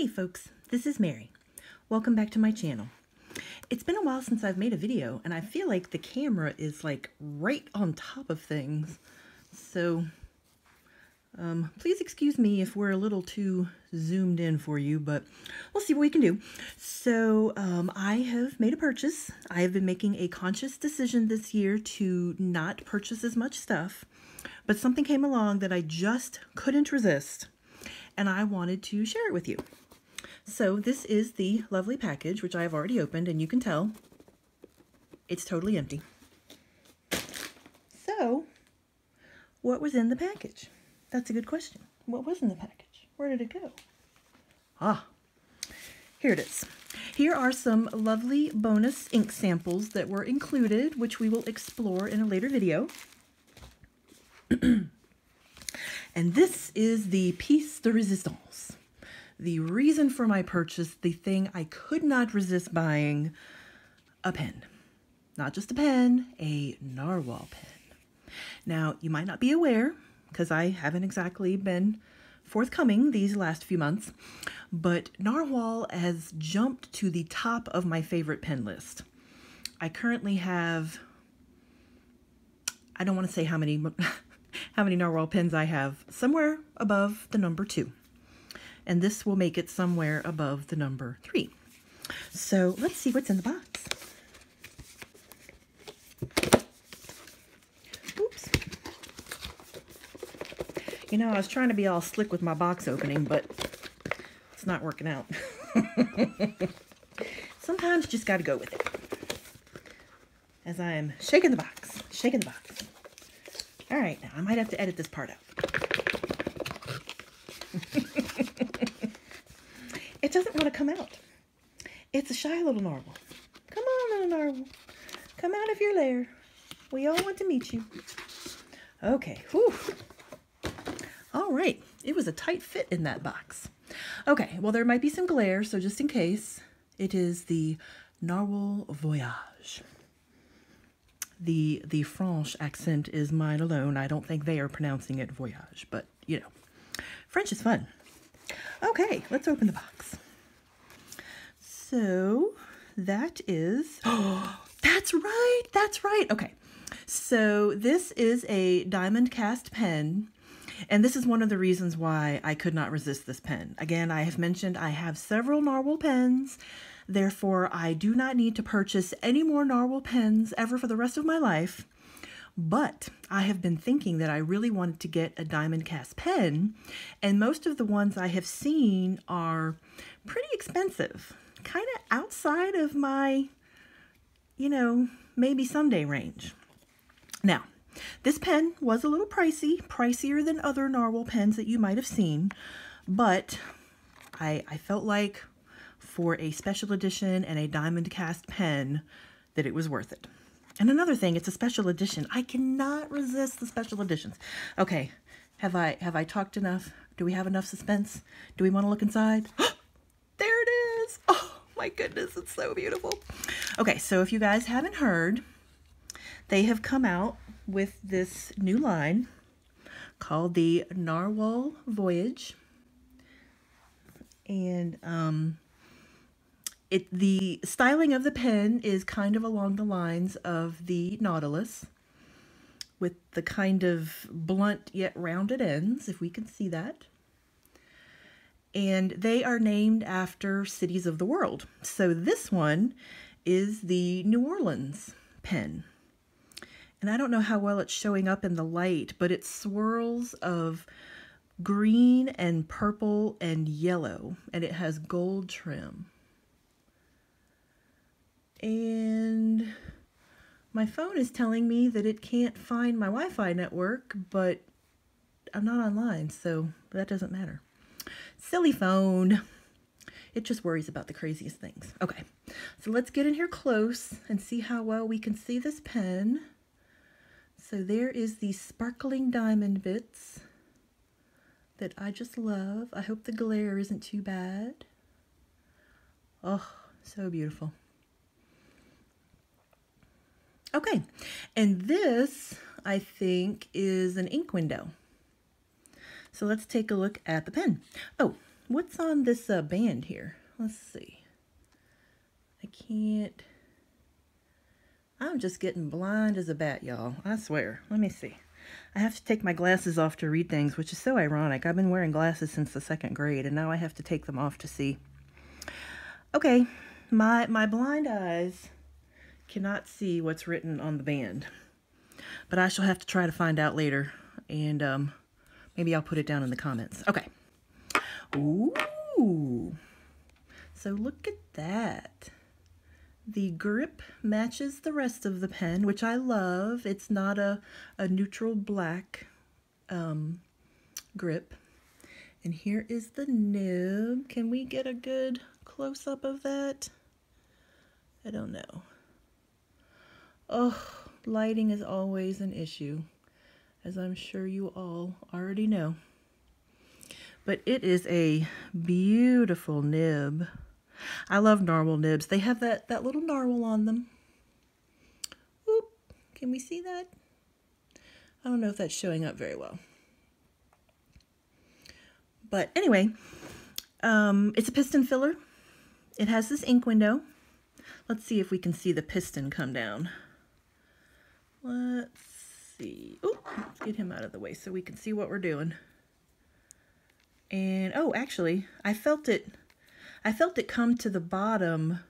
Hey folks, this is Mary. Welcome back to my channel. It's been a while since I've made a video and I feel like the camera is like right on top of things. So um, please excuse me if we're a little too zoomed in for you, but we'll see what we can do. So um, I have made a purchase. I have been making a conscious decision this year to not purchase as much stuff, but something came along that I just couldn't resist and I wanted to share it with you. So this is the lovely package, which I have already opened, and you can tell it's totally empty. So, what was in the package? That's a good question. What was in the package? Where did it go? Ah, here it is. Here are some lovely bonus ink samples that were included, which we will explore in a later video. and this is the piece de resistance the reason for my purchase, the thing I could not resist buying, a pen. Not just a pen, a narwhal pen. Now, you might not be aware, because I haven't exactly been forthcoming these last few months, but narwhal has jumped to the top of my favorite pen list. I currently have, I don't want to say how many, how many narwhal pens I have, somewhere above the number two and this will make it somewhere above the number 3. So let's see what's in the box. Oops. You know, I was trying to be all slick with my box opening, but it's not working out. Sometimes you just got to go with it. As I am shaking the box, shaking the box. All right, now I might have to edit this part out. It doesn't want to come out. It's a shy little narwhal. Come on, little narwhal. Come out of your lair. We all want to meet you. Okay, whew. All right, it was a tight fit in that box. Okay, well, there might be some glare, so just in case, it is the Narwhal Voyage. The, the French accent is mine alone. I don't think they are pronouncing it voyage, but, you know, French is fun. Okay, let's open the box. So that is, that's right, that's right. Okay, so this is a diamond cast pen. And this is one of the reasons why I could not resist this pen. Again, I have mentioned I have several Narwhal pens. Therefore, I do not need to purchase any more Narwhal pens ever for the rest of my life. But I have been thinking that I really wanted to get a diamond cast pen, and most of the ones I have seen are pretty expensive, kind of outside of my, you know, maybe someday range. Now, this pen was a little pricey, pricier than other Narwhal pens that you might have seen, but I, I felt like for a special edition and a diamond cast pen that it was worth it. And another thing, it's a special edition. I cannot resist the special editions. Okay, have I have I talked enough? Do we have enough suspense? Do we want to look inside? Oh, there it is. Oh my goodness, it's so beautiful. Okay, so if you guys haven't heard, they have come out with this new line called the Narwhal Voyage. And um, it the styling of the pen is kind of along the lines of the Nautilus with the kind of blunt yet rounded ends, if we can see that. And they are named after cities of the world. So this one is the New Orleans pen. And I don't know how well it's showing up in the light, but it swirls of green and purple and yellow, and it has gold trim and my phone is telling me that it can't find my Wi-Fi network, but I'm not online, so that doesn't matter. Silly phone. It just worries about the craziest things. Okay, so let's get in here close and see how well we can see this pen. So there is the sparkling diamond bits that I just love. I hope the glare isn't too bad. Oh, so beautiful. Okay, and this, I think, is an ink window. So let's take a look at the pen. Oh, what's on this uh, band here? Let's see. I can't. I'm just getting blind as a bat, y'all. I swear. Let me see. I have to take my glasses off to read things, which is so ironic. I've been wearing glasses since the second grade, and now I have to take them off to see. Okay, my, my blind eyes cannot see what's written on the band, but I shall have to try to find out later, and um, maybe I'll put it down in the comments. Okay. Ooh. So look at that. The grip matches the rest of the pen, which I love. It's not a, a neutral black um, grip. And here is the nib. Can we get a good close-up of that? I don't know. Oh, lighting is always an issue, as I'm sure you all already know. But it is a beautiful nib. I love narwhal nibs. They have that, that little narwhal on them. Oop, can we see that? I don't know if that's showing up very well. But anyway, um, it's a piston filler. It has this ink window. Let's see if we can see the piston come down. Let's see. Oh, get him out of the way so we can see what we're doing. And, oh, actually, I felt it I felt it come to the bottom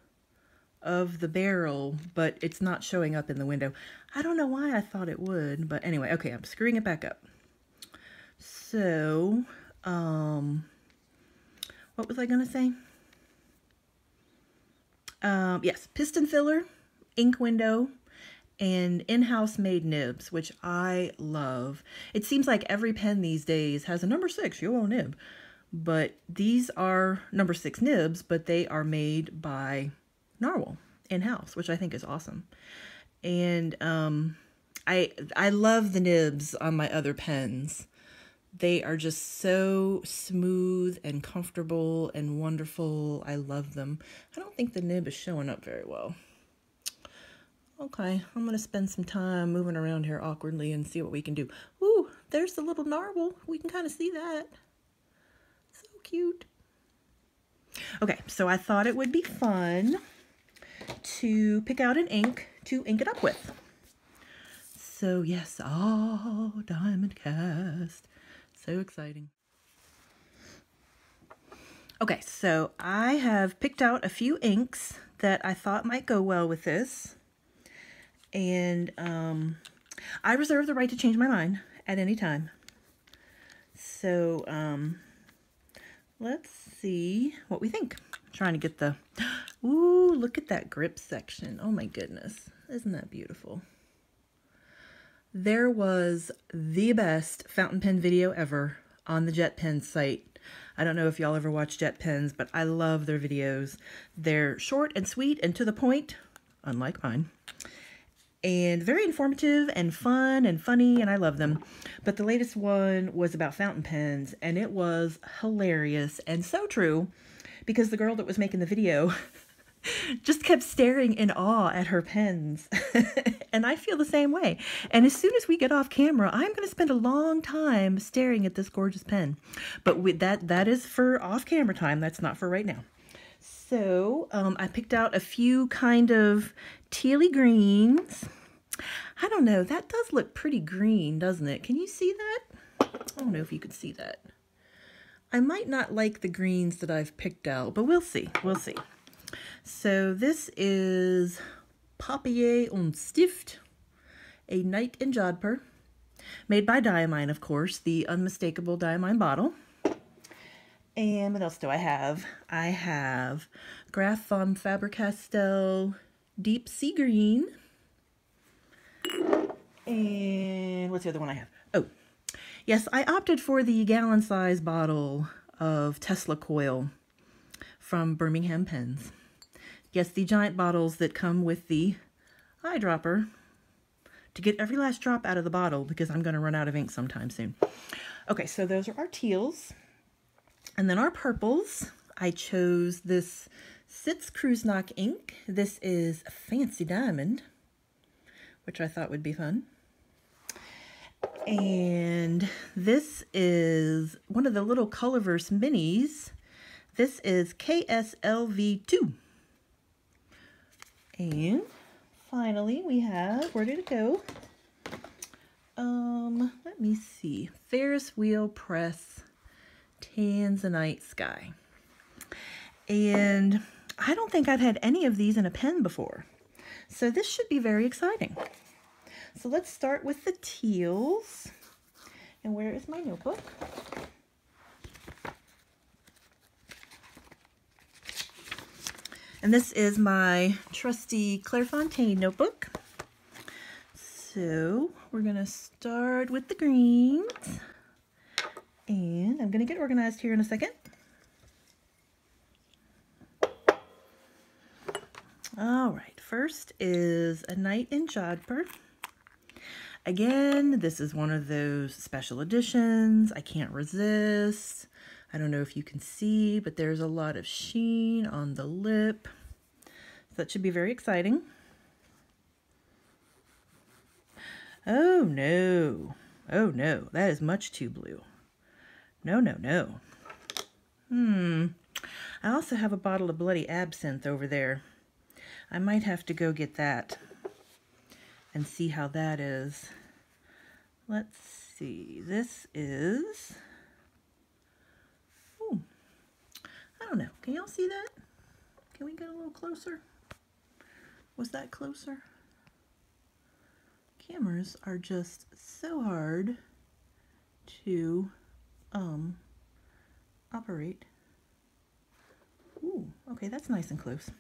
of the barrel, but it's not showing up in the window. I don't know why I thought it would, but anyway, okay, I'm screwing it back up. So, um, what was I going to say? Um, yes, piston filler, ink window, and in-house made nibs, which I love. It seems like every pen these days has a number six JoWo nib. But these are number six nibs, but they are made by Narwhal in-house, which I think is awesome. And um, I I love the nibs on my other pens. They are just so smooth and comfortable and wonderful. I love them. I don't think the nib is showing up very well. Okay, I'm going to spend some time moving around here awkwardly and see what we can do. Ooh, there's the little narwhal. We can kind of see that So cute. Okay, so I thought it would be fun to pick out an ink to ink it up with. So yes, oh, Diamond Cast. So exciting. Okay, so I have picked out a few inks that I thought might go well with this. And um, I reserve the right to change my mind at any time. So, um, let's see what we think. I'm trying to get the, ooh, look at that grip section. Oh my goodness. Isn't that beautiful? There was the best fountain pen video ever on the Jet Pen site. I don't know if y'all ever watch Jet Pens, but I love their videos. They're short and sweet and to the point, unlike mine and very informative and fun and funny, and I love them. But the latest one was about fountain pens, and it was hilarious and so true because the girl that was making the video just kept staring in awe at her pens. and I feel the same way. And as soon as we get off camera, I'm going to spend a long time staring at this gorgeous pen. But that that is for off camera time. That's not for right now. So um, I picked out a few kind of tealy greens. I don't know, that does look pretty green, doesn't it? Can you see that? I don't know if you could see that. I might not like the greens that I've picked out, but we'll see, we'll see. So this is Papier und Stift, a Night in Jodhpur, made by Diamine, of course, the unmistakable Diamine bottle. And what else do I have? I have Graf von Faber-Castell Deep Sea Green. And what's the other one I have? Oh, yes, I opted for the gallon size bottle of Tesla coil from Birmingham Pens. Yes, the giant bottles that come with the eyedropper to get every last drop out of the bottle because I'm going to run out of ink sometime soon. Okay, so those are our teals. And then our purples, I chose this Sitz Kreuznach ink. This is Fancy Diamond, which I thought would be fun. And this is one of the little Colorverse minis. This is KSLV2. And finally we have, where did it go? Um, let me see. Ferris Wheel Press Tanzanite Sky. And I don't think I've had any of these in a pen before. So this should be very exciting. So let's start with the teals. And where is my notebook? And this is my trusty Clairefontaine notebook. So we're to start with the greens. And I'm going to get organized here in a second. All right, first is A Night in Jodhpur. Again, this is one of those special editions. I can't resist. I don't know if you can see, but there's a lot of sheen on the lip. So that should be very exciting. Oh no. Oh no, that is much too blue. No, no, no. Hmm. I also have a bottle of bloody absinthe over there. I might have to go get that and see how that is. Let's see. This is... Ooh. I don't know. Can y'all see that? Can we get a little closer? Was that closer? Cameras are just so hard to um, operate. Ooh, okay, that's nice and close.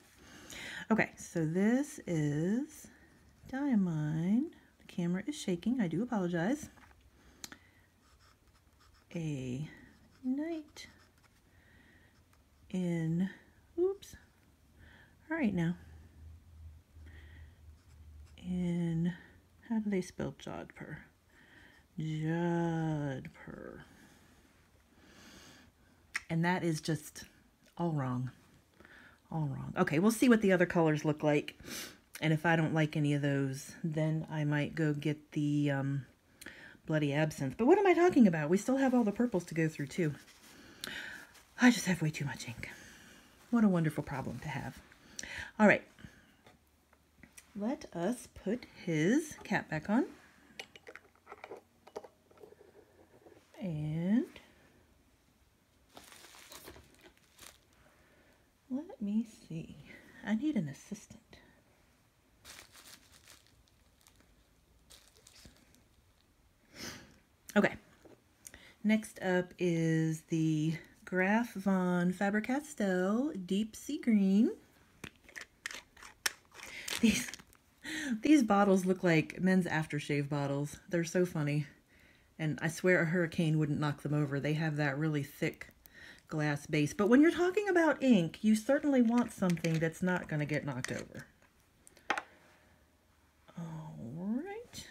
Okay, so this is Diamine. The camera is shaking. I do apologize. A night in, oops. All right now. In, how do they spell Jodhpur? Jodhpur. And that is just all wrong. All wrong. Okay, we'll see what the other colors look like. And if I don't like any of those, then I might go get the um, Bloody Absinthe. But what am I talking about? We still have all the purples to go through, too. I just have way too much ink. What a wonderful problem to have. All right. Let us put his cap back on. And let me see. I need an assistant. Okay. Next up is the Graf von Faber-Castell Deep Sea Green. These, these bottles look like men's aftershave bottles. They're so funny. And I swear a hurricane wouldn't knock them over. They have that really thick glass base. But when you're talking about ink, you certainly want something that's not going to get knocked over. All right.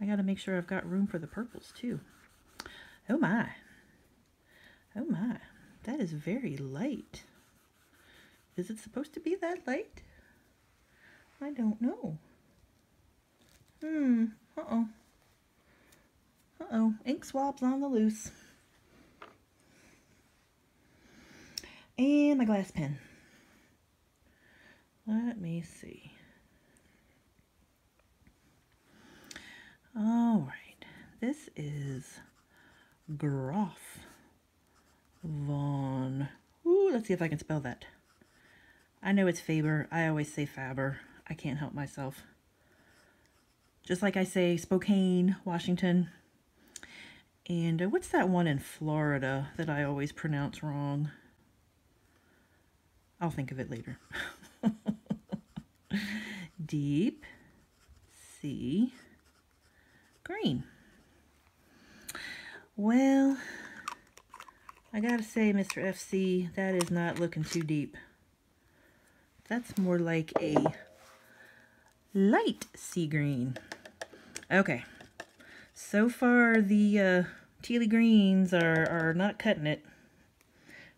I got to make sure I've got room for the purples too. Oh my. Oh my. That is very light. Is it supposed to be that light? I don't know. Hmm. Uh-oh. Uh-oh. Ink swabs on the loose. And my glass pen. Let me see. All right. This is Graf von... Ooh, let's see if I can spell that. I know it's Faber. I always say Faber. I can't help myself. Just like I say Spokane, Washington. And uh, what's that one in Florida that I always pronounce wrong? I'll think of it later. Deep sea green. Well, I gotta say, Mr. FC, that is not looking too deep. That's more like a light sea green. Okay. So far, the uh, tealy greens are, are not cutting it.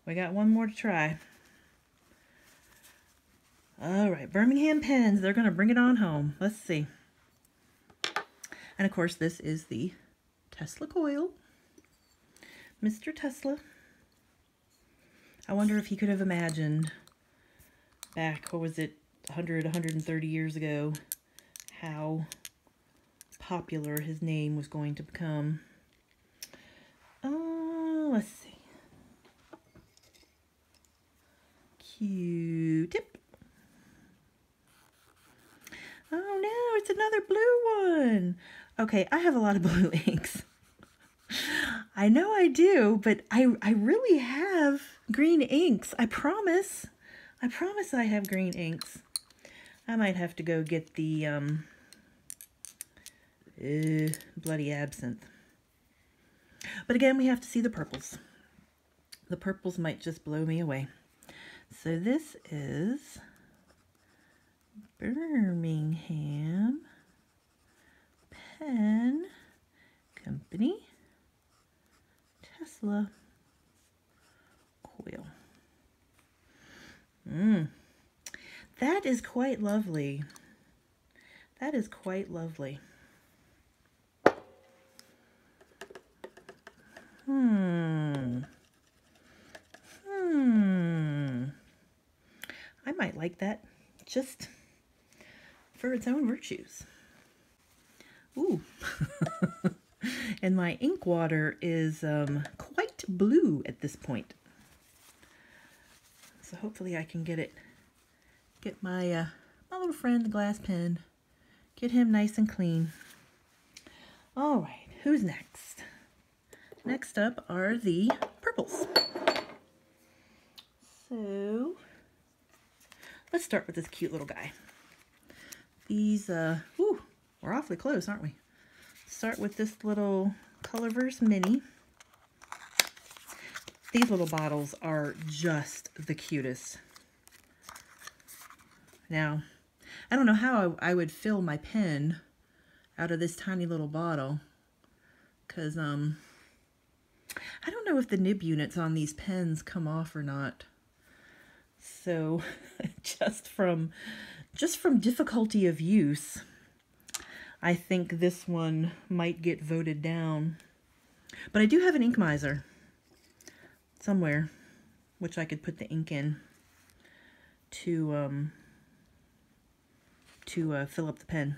We got one more to try. All right, Birmingham pens. They're going to bring it on home. Let's see. And of course, this is the Tesla coil. Mr. Tesla. I wonder if he could have imagined back, what was it, 100, 130 years ago, how popular his name was going to become. Uh, let's see. Q-tip. Oh no, it's another blue one. Okay, I have a lot of blue inks. I know I do, but I, I really have green inks. I promise. I promise I have green inks. I might have to go get the um, uh, bloody absinthe. But again, we have to see the purples. The purples might just blow me away. So this is Birmingham Pen Company Tesla coil. Mmm. That is quite lovely. That is quite lovely. Hmm. Hmm. I might like that just for its own virtues. Ooh. and my ink water is um, quite blue at this point. So hopefully I can get it, get my, uh, my little friend, the glass pen, get him nice and clean. All right, who's next? Next up are the purples. So let's start with this cute little guy. These, uh, ooh, we're awfully close, aren't we? Start with this little Colorverse Mini. These little bottles are just the cutest. Now, I don't know how I, I would fill my pen out of this tiny little bottle because um, I don't know if the nib units on these pens come off or not. So just from just from difficulty of use, I think this one might get voted down. But I do have an ink miser somewhere, which I could put the ink in to um, to uh, fill up the pen.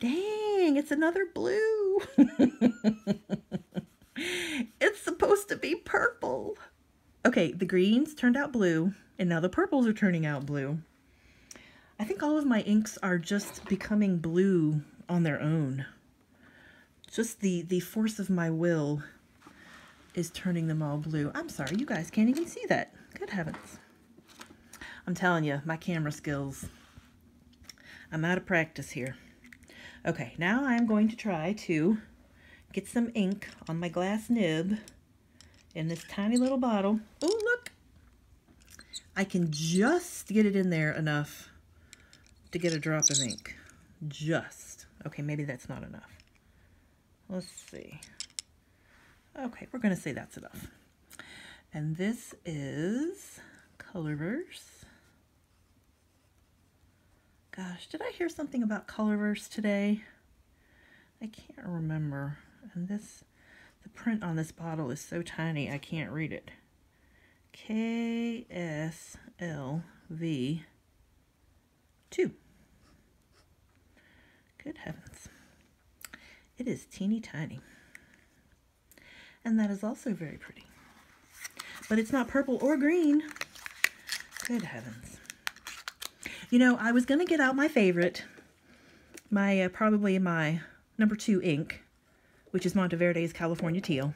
Dang, it's another blue. supposed to be purple. Okay, the greens turned out blue, and now the purples are turning out blue. I think all of my inks are just becoming blue on their own. Just the, the force of my will is turning them all blue. I'm sorry, you guys can't even see that. Good heavens. I'm telling you, my camera skills. I'm out of practice here. Okay, now I'm going to try to get some ink on my glass nib in this tiny little bottle. Oh, look. I can just get it in there enough to get a drop of ink. Just. Okay, maybe that's not enough. Let's see. Okay, we're going to say that's enough. And this is Colorverse. Gosh, did I hear something about Colorverse today? I can't remember. And this, the print on this bottle is so tiny I can't read it. K-S-L-V 2. Good heavens. It is teeny tiny. And that is also very pretty. But it's not purple or green. Good heavens. You know, I was going to get out my favorite, my uh, probably my number two ink, which is Monteverde's California Teal.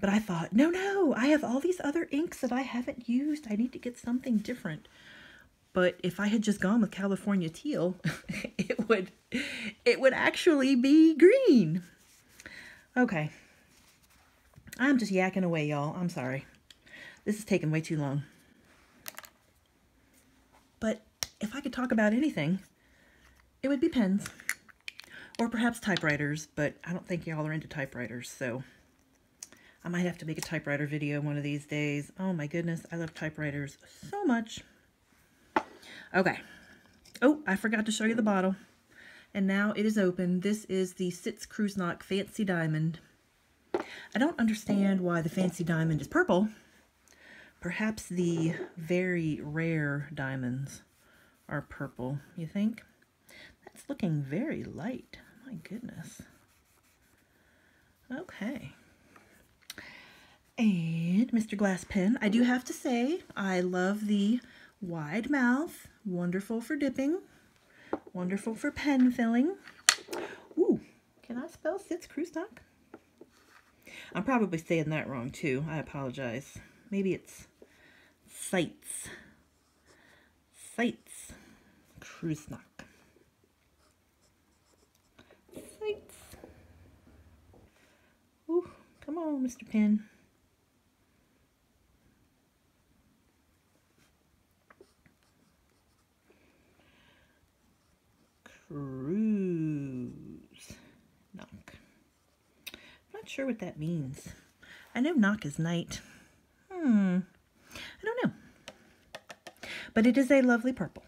But I thought, no, no, I have all these other inks that I haven't used. I need to get something different. But if I had just gone with California teal, it would it would actually be green. Okay. I'm just yakking away, y'all. I'm sorry. This is taking way too long. But if I could talk about anything, it would be pens. Or perhaps typewriters, but I don't think y'all are into typewriters, so I might have to make a typewriter video one of these days. Oh my goodness, I love typewriters so much. Okay. Oh, I forgot to show you the bottle. And now it is open. This is the Sitz Knock Fancy Diamond. I don't understand why the Fancy Diamond is purple. Perhaps the very rare diamonds are purple, you think? That's looking very light. My goodness. Okay. And Mr. Glass Pen, I do have to say, I love the wide mouth. Wonderful for dipping. Wonderful for pen filling. Ooh, can I spell Sitz Kreuznach? I'm probably saying that wrong too. I apologize. Maybe it's sights. Sights. Kreuznach. Sights. Ooh, come on, Mr. Pen. Cruise. Knock. I'm not sure what that means. I know knock is night. Hmm. I don't know. But it is a lovely purple.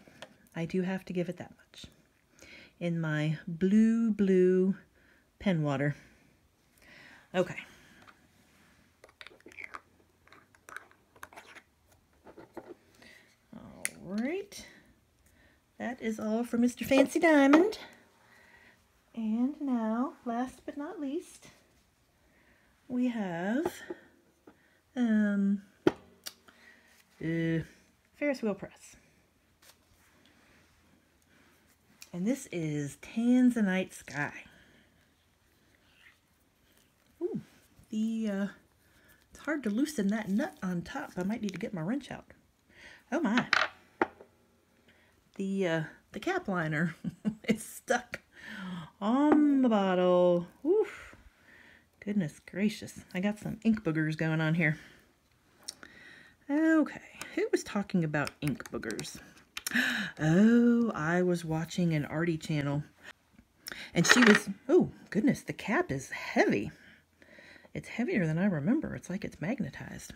I do have to give it that much. In my blue, blue pen water. Okay. All right. That is all for Mr. Fancy Diamond. And now, last but not least, we have um, uh, Ferris Wheel Press. And this is Tanzanite Sky. Ooh, the, uh, it's hard to loosen that nut on top. I might need to get my wrench out. Oh my the uh, the cap liner is stuck on the bottle. Oof. Goodness gracious. I got some ink boogers going on here. Okay, who was talking about ink boogers? Oh, I was watching an Artie channel. And she was, oh, goodness, the cap is heavy. It's heavier than I remember. It's like it's magnetized.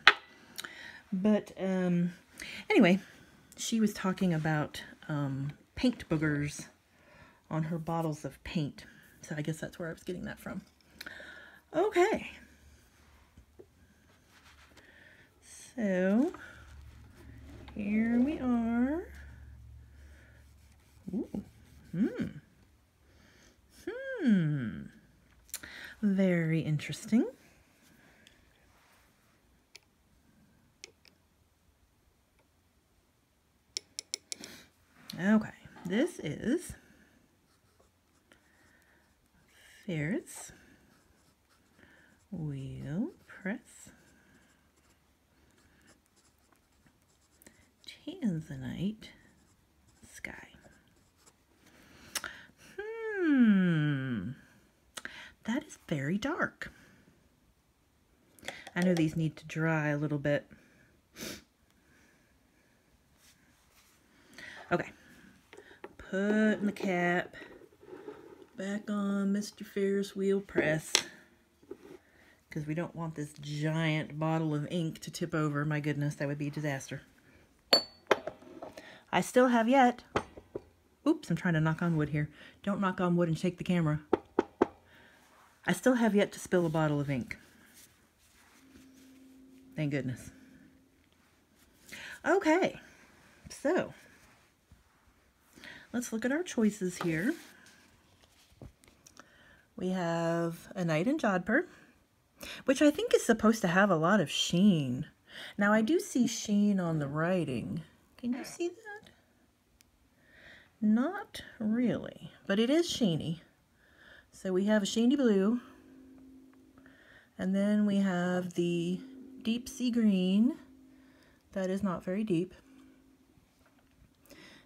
But um, anyway, she was talking about um, paint boogers on her bottles of paint. So I guess that's where I was getting that from. Okay. So, here we are. Ooh. Hmm. Hmm. Very interesting. Okay, this is Ferris Wheel Press Tanzanite Sky. Hmm, that is very dark. I know these need to dry a little bit. Okay, putting the cap back on Mr. Ferris wheel press because we don't want this giant bottle of ink to tip over. My goodness, that would be a disaster. I still have yet. Oops, I'm trying to knock on wood here. Don't knock on wood and shake the camera. I still have yet to spill a bottle of ink. Thank goodness. Okay, so let's look at our choices here. We have a Night in Jodhpur, which I think is supposed to have a lot of sheen. Now I do see sheen on the writing. Can you see that? Not really, but it is sheeny. So we have a sheeny blue, and then we have the deep sea green. That is not very deep.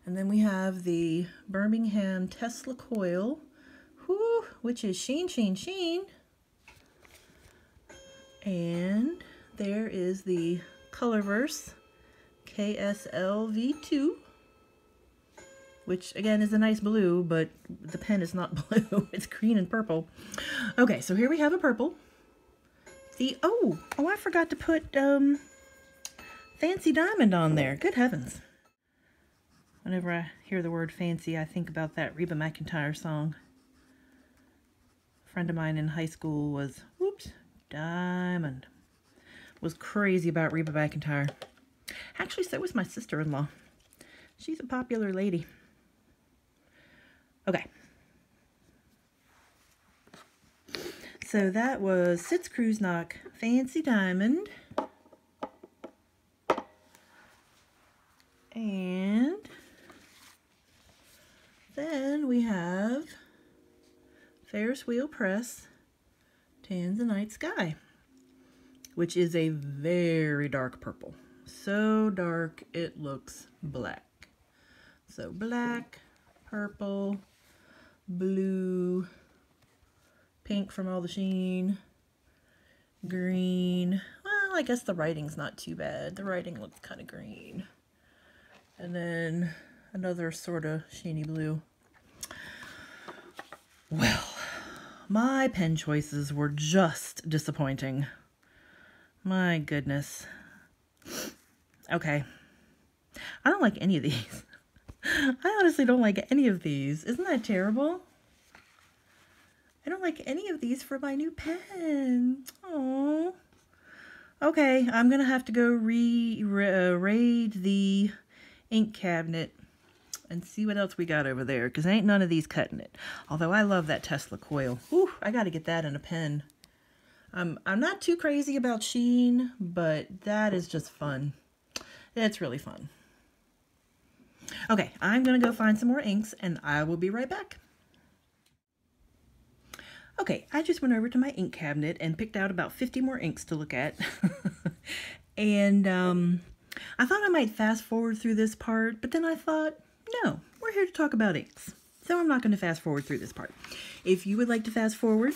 And then we have the Birmingham Tesla coil, whew, which is sheen, sheen, sheen. And there is the Colorverse KSLV2, which again is a nice blue, but the pen is not blue. it's green and purple. Okay, so here we have a purple. The, oh, oh, I forgot to put um, Fancy Diamond on there. Good heavens. Whenever I hear the word fancy, I think about that Reba McEntire song. A friend of mine in high school was, whoops, Diamond. Was crazy about Reba McEntire. Actually, so was my sister-in-law. She's a popular lady. Okay. So that was Sitzkreuznock Fancy Diamond. And then we have Ferris Wheel Press Tanzanite Sky, which is a very dark purple. So dark it looks black. So black, purple, blue, pink from all the sheen, green. Well, I guess the writing's not too bad. The writing looks kind of green. And then another sort of sheeny blue. Well, my pen choices were just disappointing. My goodness. Okay. I don't like any of these. I honestly don't like any of these. Isn't that terrible? I don't like any of these for my new pen. Oh. Okay, I'm going to have to go re, ra uh, raid the ink cabinet and see what else we got over there because ain't none of these cutting it. Although I love that Tesla coil. Ooh, I got to get that in a pen. Um, I'm not too crazy about sheen, but that is just fun. It's really fun. Okay, I'm going to go find some more inks and I will be right back. Okay, I just went over to my ink cabinet and picked out about 50 more inks to look at. and um, I thought I might fast forward through this part, but then I thought, no, we're here to talk about inks. So I'm not going to fast forward through this part. If you would like to fast forward,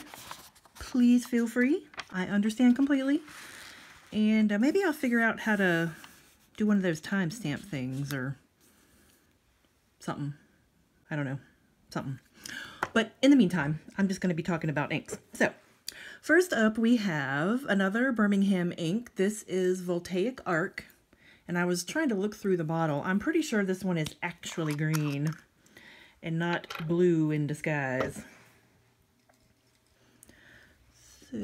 please feel free. I understand completely. And uh, maybe I'll figure out how to do one of those timestamp things or something. I don't know. Something. But in the meantime, I'm just going to be talking about inks. So, first up we have another Birmingham ink. This is Voltaic Arc. And I was trying to look through the bottle. I'm pretty sure this one is actually green and not blue in disguise. So,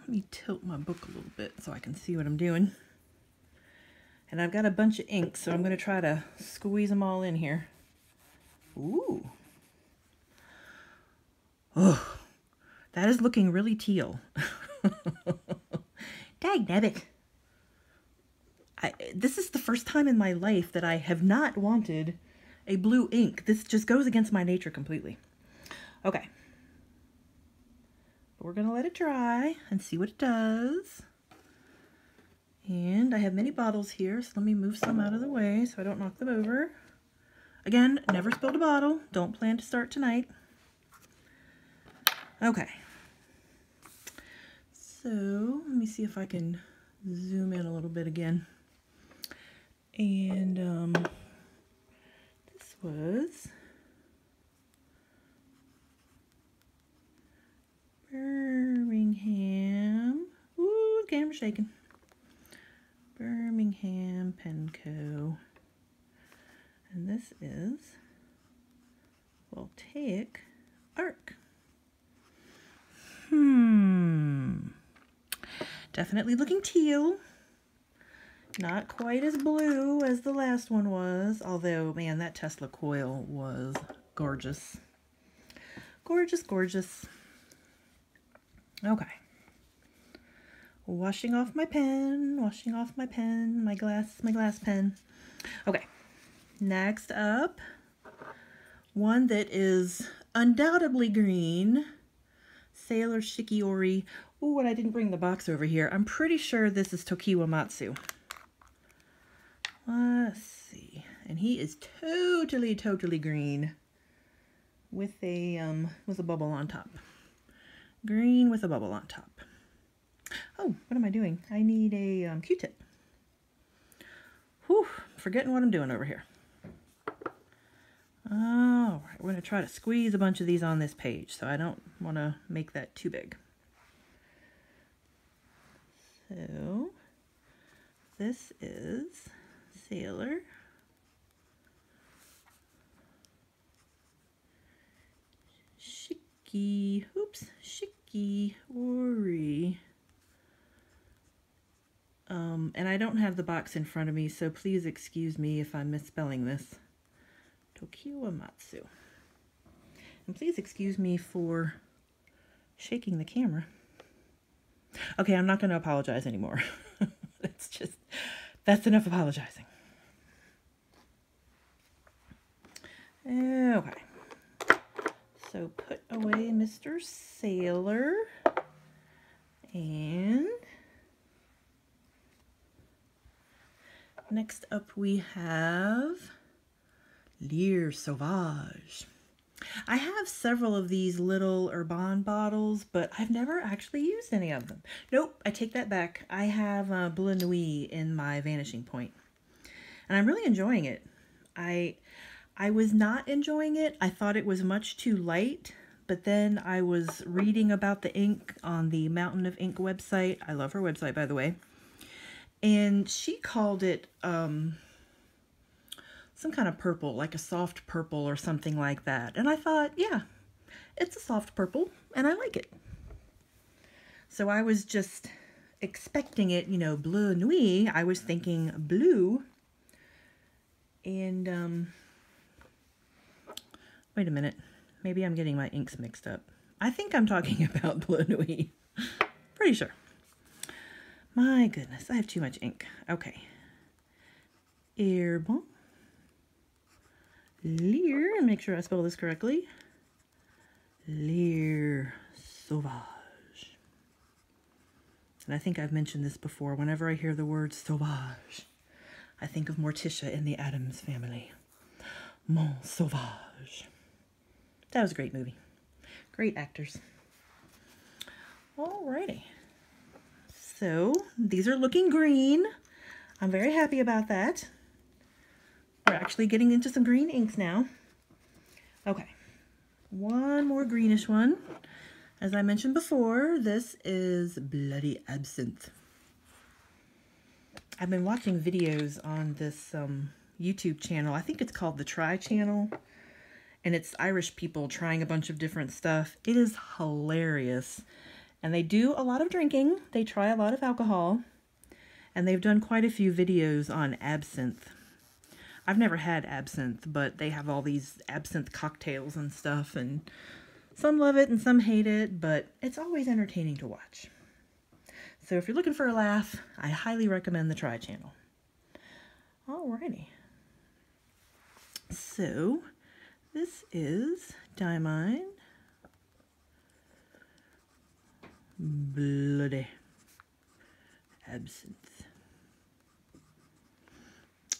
let me tilt my book a little bit so I can see what I'm doing. And I've got a bunch of ink, so I'm going to try to squeeze them all in here. Ooh. Oh, that is looking really teal. Dag nabbit. I, this is the first time in my life that I have not wanted a blue ink. This just goes against my nature completely. Okay. But we're going to let it dry and see what it does. And I have many bottles here, so let me move some out of the way so I don't knock them over. Again, never spilled a bottle. Don't plan to start tonight. Okay. So, let me see if I can zoom in a little bit again. And um, this was Birmingham. Ooh, camera shaking. Birmingham Penco. And this is Voltaic Arc. Hmm. Definitely looking teal. Not quite as blue as the last one was, although, man, that Tesla coil was gorgeous. Gorgeous, gorgeous. Okay. Washing off my pen, washing off my pen, my glass, my glass pen. Okay, next up, one that is undoubtedly green, Sailor Shikiori. Oh, and I didn't bring the box over here. I'm pretty sure this is Tokiwa Matsu. Let's see. And he is totally, totally green with a, um, with a bubble on top. Green with a bubble on top. Oh, what am I doing? I need a um, Q-tip. Whew, forgetting what I'm doing over here. All right, we're to try to squeeze a bunch of these on this page, so I don't want to make that too big. So, this is Sailor. Shiki, oops, Shiki worry. Um, and I don't have the box in front of me, so please excuse me if I'm misspelling this. Tokyo Matsu. And please excuse me for shaking the camera. Okay, I'm not going to apologize anymore. that's just, that's enough apologizing. Okay. So put away Mr. Sailor. And next up we have Lierre Sauvage. I have several of these little Herbin bottles, but I've never actually used any of them. Nope, I take that back. I have uh, Bleu Nuit in my Vanishing Point, and I'm really enjoying it. I I was not enjoying it. I thought it was much too light, but then I was reading about the ink on the Mountain of Ink website. I love her website, by the way. And she called it um, some kind of purple, like a soft purple or something like that. And I thought, yeah, it's a soft purple, and I like it. So I was just expecting it, you know, bleu nuit. I was thinking blue. And, um, Wait a minute. Maybe I'm getting my inks mixed up. I think I'm talking about Bleu. Pretty sure. My goodness, I have too much ink. Okay. Herbin. Lierre, make sure I spell this correctly. Lierre Sauvage. And I think I've mentioned this before. Whenever I hear the word Sauvage, I think of Morticia in the Addams family. Mon Sauvage. That was a great movie. Great actors. Alrighty. So these are looking green. I'm very happy about that. We're actually getting into some green inks now. Okay. One more greenish one. As I mentioned before, this is Bloody Absinthe. I've been watching videos on this um, YouTube channel. I think it's called the Try Channel and it's Irish people trying a bunch of different stuff. It is hilarious. And they do a lot of drinking. They try a lot of alcohol. And they've done quite a few videos on absinthe. I've never had absinthe, but they have all these absinthe cocktails and stuff. And some love it and some hate it, but it's always entertaining to watch. So if you're looking for a laugh, I highly recommend the Try channel. Alrighty. So, this is Diamine. Bloody absinthe.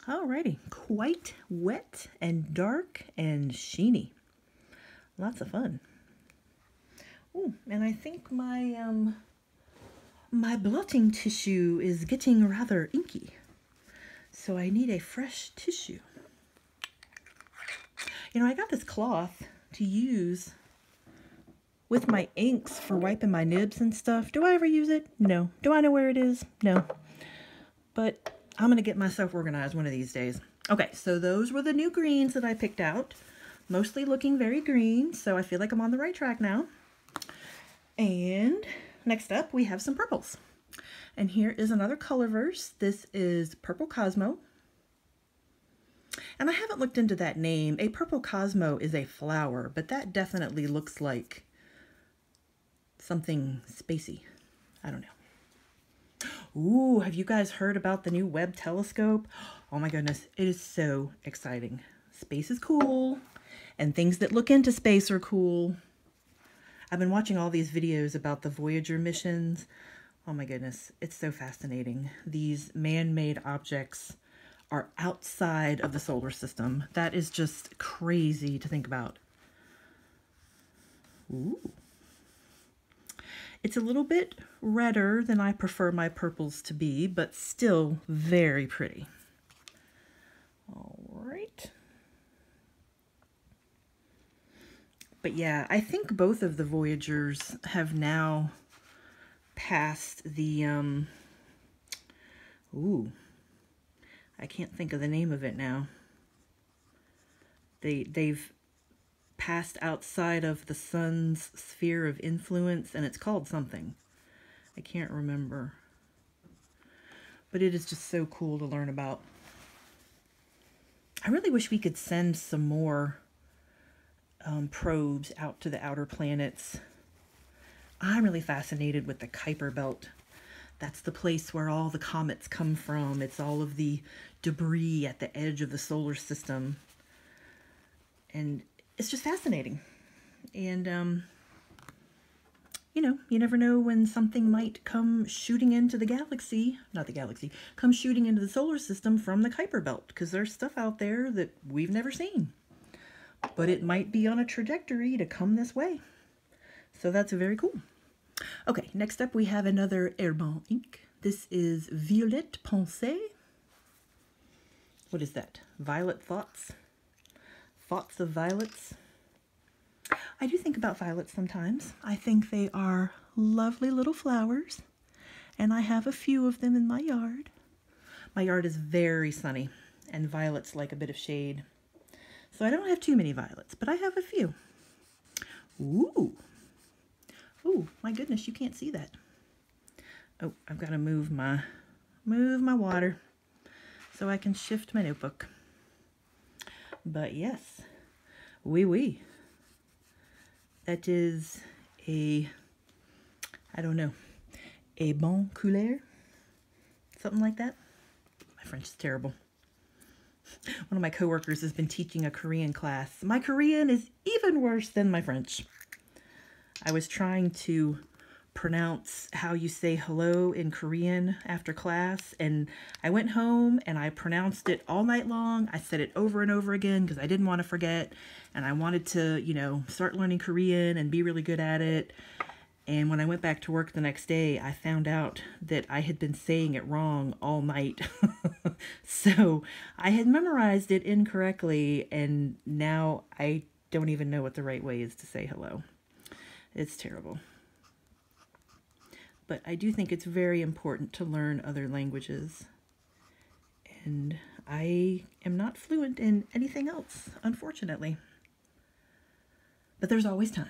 Alrighty, quite wet and dark and sheeny. Lots of fun. Oh, and I think my um my blotting tissue is getting rather inky. So I need a fresh tissue. You know, I got this cloth to use with my inks for wiping my nibs and stuff. Do I ever use it? No. Do I know where it is? No. But I'm going to get myself organized one of these days. Okay, so those were the new greens that I picked out. Mostly looking very green, so I feel like I'm on the right track now. And next up, we have some purples. And here is another Colorverse. This is Purple Cosmo. And I haven't looked into that name. A purple cosmo is a flower, but that definitely looks like something spacey. I don't know. Ooh, have you guys heard about the new Webb telescope? Oh my goodness, it is so exciting. Space is cool, and things that look into space are cool. I've been watching all these videos about the Voyager missions. Oh my goodness, it's so fascinating. These man-made objects are outside of the solar system. That is just crazy to think about. Ooh. It's a little bit redder than I prefer my purples to be, but still very pretty. All right. But yeah, I think both of the Voyagers have now passed the, um, ooh, I can't think of the name of it now. They they've passed outside of the sun's sphere of influence, and it's called something. I can't remember. But it is just so cool to learn about. I really wish we could send some more um, probes out to the outer planets. I'm really fascinated with the Kuiper Belt. That's the place where all the comets come from. It's all of the debris at the edge of the solar system. And it's just fascinating. And, um, you know, you never know when something might come shooting into the galaxy, not the galaxy, come shooting into the solar system from the Kuiper Belt, because there's stuff out there that we've never seen. But it might be on a trajectory to come this way. So that's very cool. Okay, next up we have another Herbin ink. This is Violette Pensée. What is that? Violet Thoughts? Thoughts of Violets? I do think about violets sometimes. I think they are lovely little flowers, and I have a few of them in my yard. My yard is very sunny, and violets like a bit of shade. So I don't have too many violets, but I have a few. Ooh. Ooh, my goodness, you can't see that. Oh, I've got to move my move my water so I can shift my notebook. But yes, oui, oui. That is a, I don't know, a bon couleur, something like that. My French is terrible. One of my coworkers has been teaching a Korean class. My Korean is even worse than my French. I was trying to pronounce how you say hello in Korean after class. And I went home and I pronounced it all night long. I said it over and over again because I didn't want to forget. And I wanted to, you know, start learning Korean and be really good at it. And when I went back to work the next day, I found out that I had been saying it wrong all night. so I had memorized it incorrectly, and now I don't even know what the right way is to say hello. It's terrible. But I do think it's very important to learn other languages. And I am not fluent in anything else, unfortunately. But there's always time.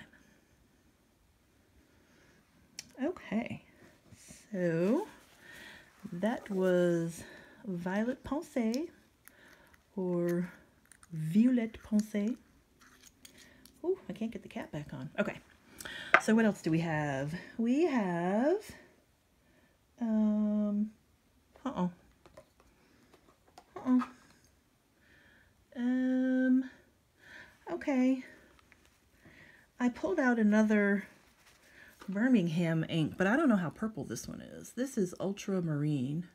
Okay, so that was Violet Pensée or Violette Pensée. Oh, I can't get the cap back on. Okay, so what else do we have? We have, um, uh-oh. Uh-oh. Um, okay. I pulled out another Birmingham ink, but I don't know how purple this one is. This is Ultramarine.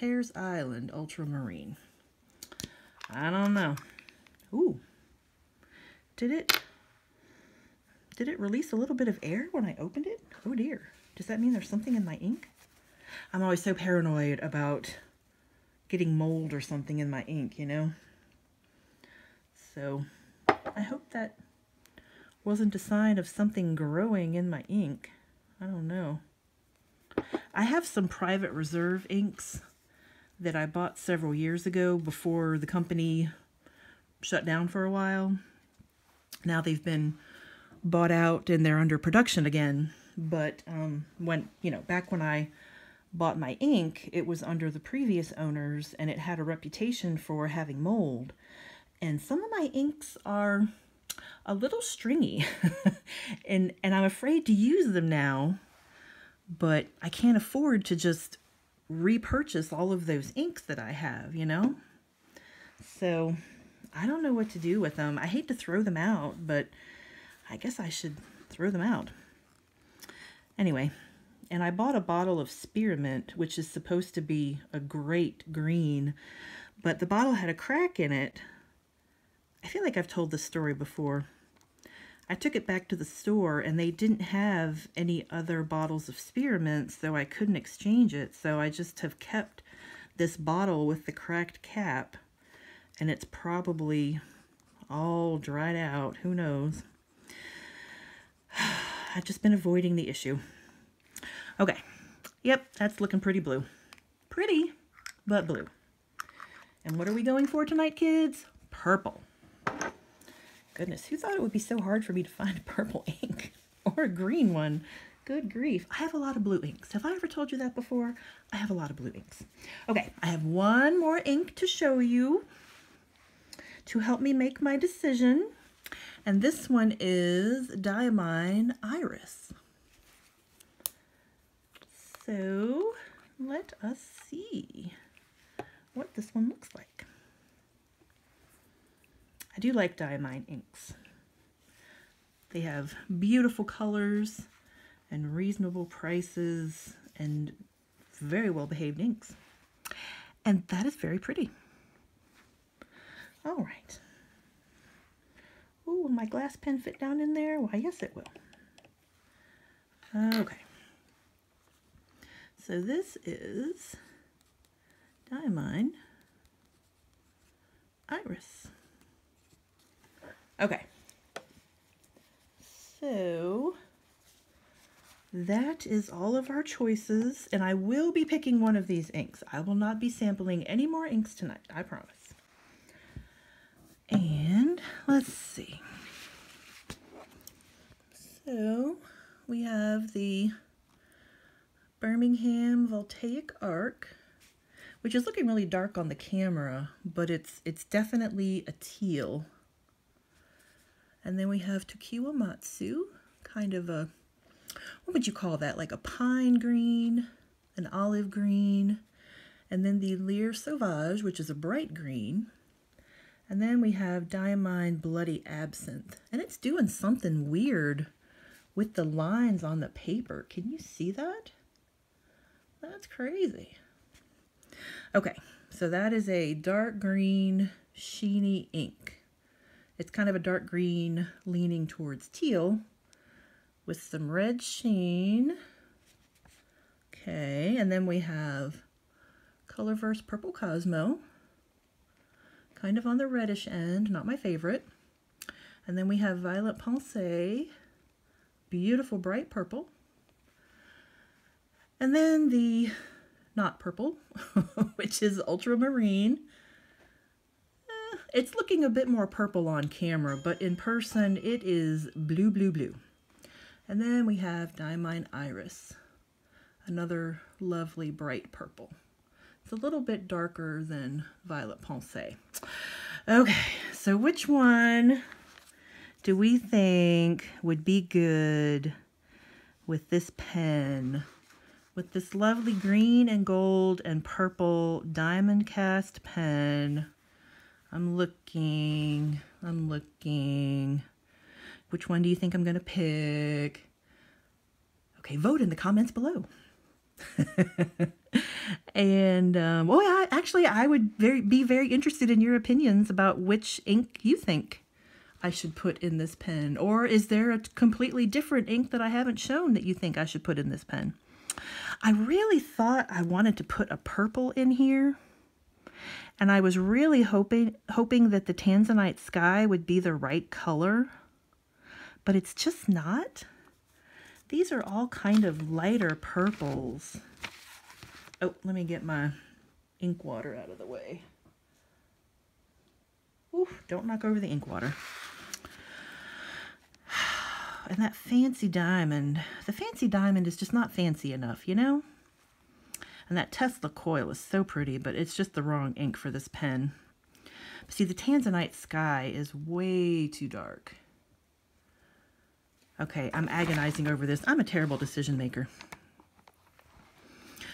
Herr's Island Ultramarine. I don't know. Ooh. Did it did it release a little bit of air when I opened it? Oh dear. Does that mean there's something in my ink? I'm always so paranoid about getting mold or something in my ink, you know? So I hope that wasn't a sign of something growing in my ink. I don't know. I have some private reserve inks that I bought several years ago before the company shut down for a while. Now they've been bought out and they're under production again. But um, when, you know, back when I bought my ink, it was under the previous owners and it had a reputation for having mold. And some of my inks are a little stringy and and I'm afraid to use them now but I can't afford to just repurchase all of those inks that I have you know so I don't know what to do with them I hate to throw them out but I guess I should throw them out anyway and I bought a bottle of spearmint which is supposed to be a great green but the bottle had a crack in it I feel like I've told this story before. I took it back to the store and they didn't have any other bottles of spearmint, so I couldn't exchange it. So I just have kept this bottle with the cracked cap and it's probably all dried out. Who knows? I've just been avoiding the issue. Okay. Yep, that's looking pretty blue. Pretty, but blue. And what are we going for tonight, kids? Purple. Goodness, who thought it would be so hard for me to find a purple ink or a green one? Good grief. I have a lot of blue inks. Have I ever told you that before? I have a lot of blue inks. Okay, I have one more ink to show you to help me make my decision. And this one is Diamine Iris. So let us see what this one looks like. I do like Diamine inks. They have beautiful colors and reasonable prices and very well behaved inks. And that is very pretty. All right. Will my glass pen fit down in there? Why, yes it will. Okay. So this is Diamine Iris. Okay. So that is all of our choices, and I will be picking one of these inks. I will not be sampling any more inks tonight, I promise. And let's see. So we have the Birmingham Voltaic Arc, which is looking really dark on the camera, but it's it's definitely a teal. And then we have Tokiwa Matsu, kind of a what would you call that? Like a pine green, an olive green, and then the Lierre Sauvage, which is a bright green. And then we have Diamine Bloody Absinthe. And it's doing something weird with the lines on the paper. Can you see that? That's crazy. Okay, so that is a dark green sheeny ink. It's kind of a dark green leaning towards teal with some red sheen. Okay, and then we have Colorverse Purple Cosmo, kind of on the reddish end, not my favorite. And then we have Violet Pensée, beautiful bright purple. And then the not purple, which is ultramarine. Eh, it's looking a bit more purple on camera, but in person it is blue, blue, blue. And then we have Diamine Iris, another lovely bright purple. It's a little bit darker than Violet Pensée. Okay, so which one do we think would be good with this pen? With this lovely green and gold and purple diamond cast pen. I'm looking, I'm looking. Which one do you think I'm to pick? Okay, vote in the comments below. and um, well, I, actually, I would very be very interested in your opinions about which ink you think I should put in this pen. Or is there a completely different ink that I haven't shown that you think I should put in this pen? I really thought I wanted to put a purple in here. And I was really hoping hoping that the Tanzanite Sky would be the right color but it's just not. These are all kind of lighter purples. Oh, let me get my ink water out of the way. Oof, don't knock over the ink water. And that fancy diamond, the fancy diamond is just not fancy enough, you know? And that Tesla coil is so pretty, but it's just the wrong ink for this pen. See, the Tanzanite Sky is way too dark. Okay, I'm agonizing over this. I'm a terrible decision maker.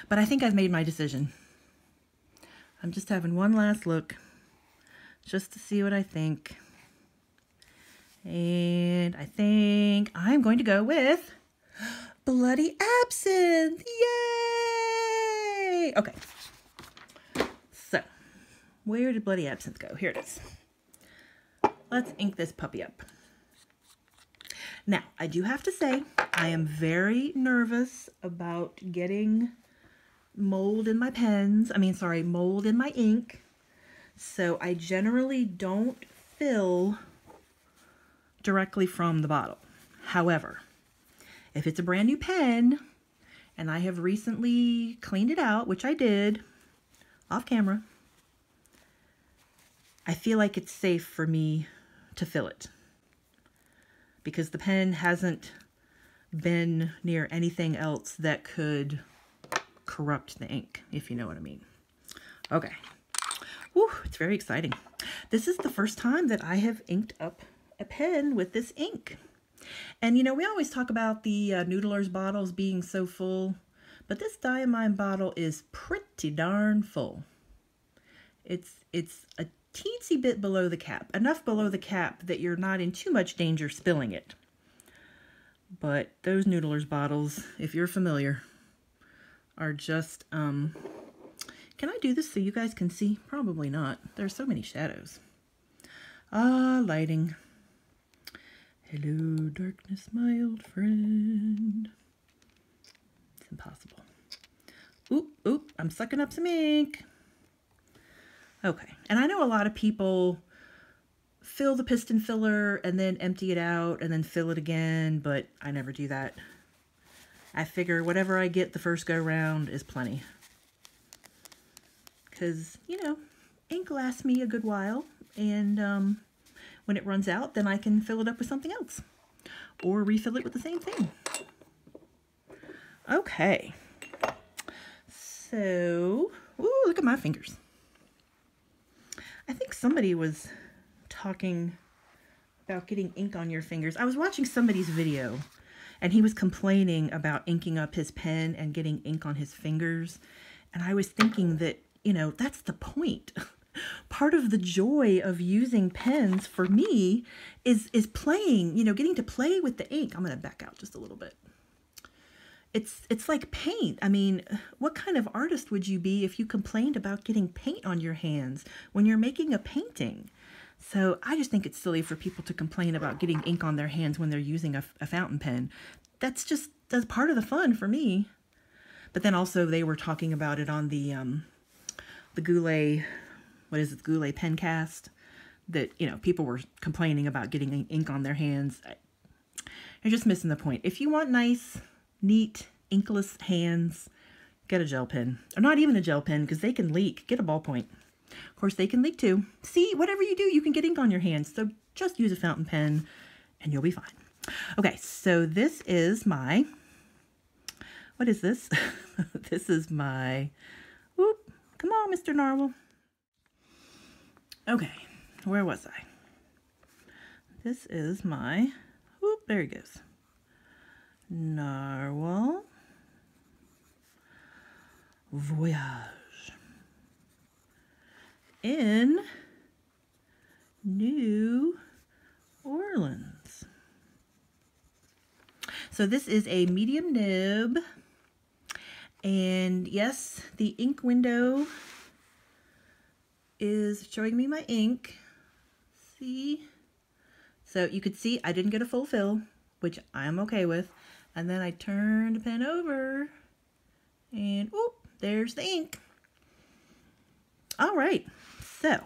But I think I've made my decision. I'm just having one last look just to see what I think. And I think I'm going to go with Bloody Absinthe. Yay! Okay. So, where did Bloody Absinthe go? Here it is. Let's ink this puppy up. Now, I do have to say, I am very nervous about getting mold in my pens. I mean, sorry, mold in my ink. So I generally don't fill directly from the bottle. However, if it's a brand new pen and I have recently cleaned it out, which I did off camera, I feel like it's safe for me to fill it. because the pen hasn't been near anything else that could corrupt the ink, if you know what I mean. Okay. Whew, it's very exciting. This is the first time that I have inked up a pen with this ink. And you know, we always talk about the uh, Noodlers bottles being so full, but this Diamine bottle is pretty darn full. It's, it's a teensy bit below the cap, enough below the cap that you're not in too much danger spilling it. But those Noodlers bottles, if you're familiar, are just, um, can I do this so you guys can see? Probably not. There's so many shadows. Ah, lighting. Hello, darkness, my old friend. It's impossible. Oop, oop, I'm sucking up some ink. Okay, and I know a lot of people fill the piston filler and then empty it out and then fill it again, but I never do that. I figure whatever I get the first go round is plenty. Because, you know, ink lasts me a good while, and um, when it runs out, then I can fill it up with something else. Or refill it with the same thing. Okay. So, ooh, look at my fingers. I think somebody was talking about getting ink on your fingers. I was watching somebody's video and he was complaining about inking up his pen and getting ink on his fingers. And I was thinking that, you know, that's the point. Part of the joy of using pens for me is is playing, you know, getting to play with the ink. I'm going to back out just a little bit. It's it's like paint. I mean, what kind of artist would you be if you complained about getting paint on your hands when you're making a painting? So I just think it's silly for people to complain about getting ink on their hands when they're using a, a fountain pen. That's just that's part of the fun for me. But then also they were talking about it on the um, the Goulet, what is it, Goulet Pencast, that you know people were complaining about getting ink on their hands. You're just missing the point. If you want nice, neat, inkless hands, get a gel pen. Or not even a gel pen because they can leak. Get a ballpoint. Of course, they can leak too. See, whatever you do, you can get ink on your hands. So just use a fountain pen and you'll be fine. Okay, so this is my, what is this? this is my, whoop, come on, Mr. Narwhal. Okay, where was I? This is my, whoop, there he goes. Narwhal Voyage in New Orleans. So this is a medium nib. And yes, the ink window is showing me my ink. See? So you could see I didn't get a full fill, which I'm okay with. And then I turn the pen over and oop, there's the ink. All right, so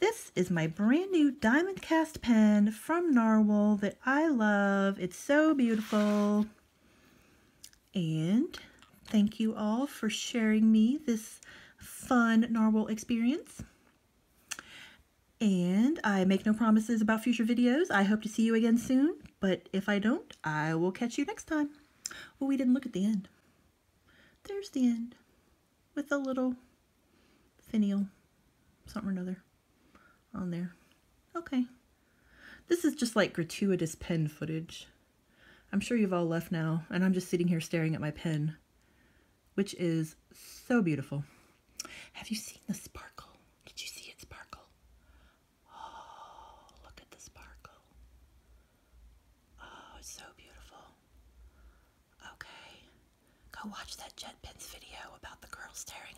this is my brand new diamond cast pen from Narwhal that I love. It's so beautiful. And thank you all for sharing me this fun Narwhal experience. And I make no promises about future videos. I hope to see you again soon, but if I don't, I will catch you next time. Well, we didn't look at the end. There's the end with a little finial, something or another on there. Okay. This is just like gratuitous pen footage. I'm sure you've all left now, and I'm just sitting here staring at my pen, which is so beautiful. Have you seen the sparkle? Did you see it sparkle? Oh, look at the sparkle. Oh, it's so beautiful. Okay, go watch that JetPens video about the girl staring